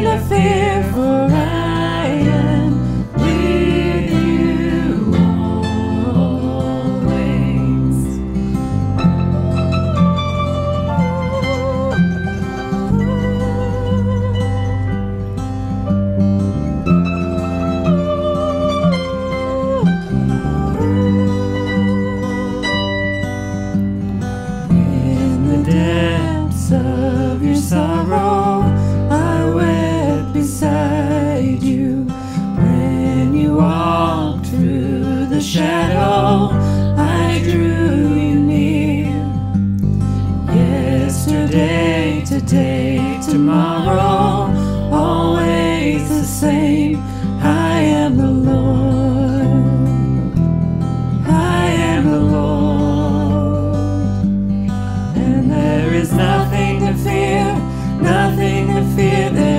nothing to fear, shadow, I drew you near. Yesterday, today, tomorrow, always the same. I am the Lord. I am the Lord. And there is nothing to fear, nothing to fear.